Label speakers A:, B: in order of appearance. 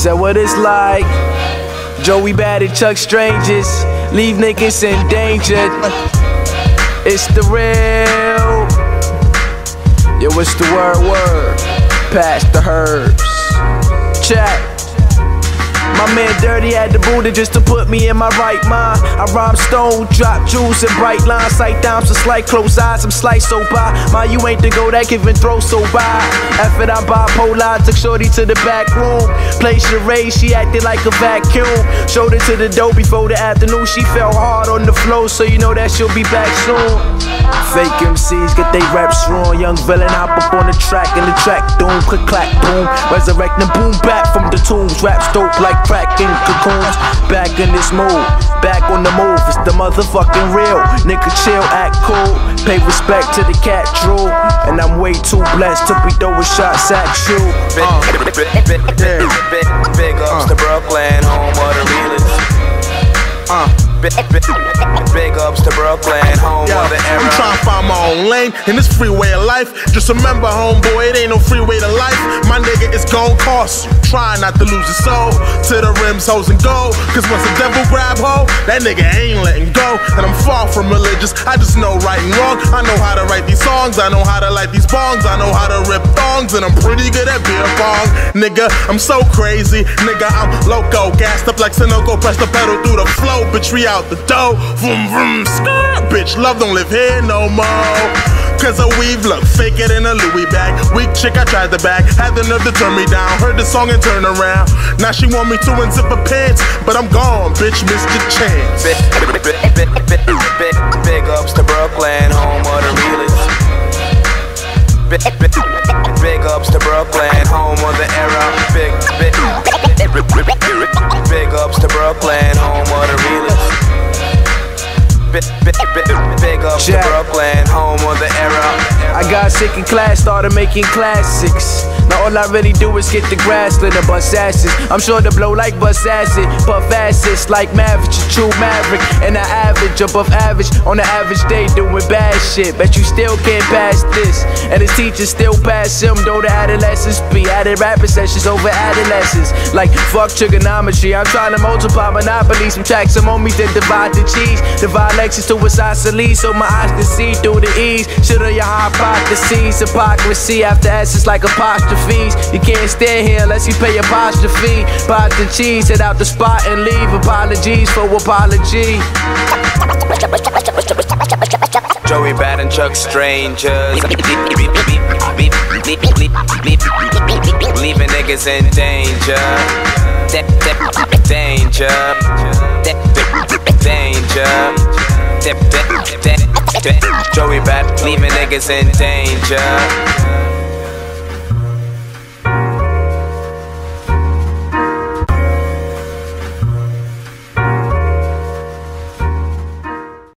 A: Said what it's like. Joey Bad Chuck Strangers. Leave niggas in danger. It's the real. Yo, what's the word? Word. Pass the herbs. Check. My man Dirty had the Buddha just to put me in my right mind. I rhyme stone, drop jewels and bright lines, sight dimes, some slight close eyes, some slice so by. My you ain't the go that giving throw so by. After I bipolar, took Shorty to the back room. Played charade, she acted like a vacuum. Showed it to the dough before the afternoon. She fell hard on the floor, so you know that she'll be back soon. Fake MCs get they raps wrong. Young villain hop up on the track and the track doom, click clack boom. Resurrecting boom back from the tombs. Raps dope like cracking cocoons. Back in this mood, back on the move. It's the motherfucking real. Nigga chill, act cool. Pay respect to the cat drool. And I'm way too blessed to be throwing shots at you.
B: Big, big, big, big, big, big, ups to Brooklyn, home of the realest. Uh. Big, big, big ups to Brooklyn, home
C: Yo,
B: of the era.
C: I'm trying to find my own lane in this freeway of life. Just remember, homeboy, it ain't no freeway to life. My gon' cost you. Try not to lose your soul to the rims, hoes, and gold. Cause once the devil grab hold, that nigga ain't letting go. And I'm far from religious, I just know right and wrong. I know how to write these songs, I know how to light these bongs, I know how to rip thongs, and I'm pretty good at beer bong. Nigga, I'm so crazy, nigga, I'm loco. Gassed up like Sunoco, press the pedal through the flow, bitch, we out the door. Vroom, vroom, skirt. Bitch, love don't live here no more. Cause a weave look faker than a Louis bag. Weak chick, I tried the bag. Had the nerve to turn me down. Heard the song and turn around. Now she want me to unzip her pants. But I'm gone, bitch, missed your chance.
B: Big, big, ups to Brooklyn, home of the realest. Big ups to Brooklyn, home of the era. Big, big, big ups to Brooklyn, big ups to Brooklyn, home of the era.
A: I got sick in class, started making classics. Now all I really do is get the grass and bust asses. I'm sure to blow like bust acid, puff acids like Maverick, true maverick. And I average above average on the average day doing bad shit. Bet you still can't pass this. And his teachers still pass him, though the adolescents be added rapping sessions over adolescents. Like fuck trigonometry, I'm trying to multiply monopoly, some tracks, some homies that divide the cheese. Divide Lexus to isosceles so my eyes can see through the ease. On your hypotheses, hypocrisy after S's like apostrophes. You can't stand here unless you pay apostrophe. Pot the cheese, head out the spot and leave. Apologies for apology.
B: Joey Bad and Chuck Strangers. Leaving niggas in danger. Danger. Danger. Joey Bad, leaving niggas in danger.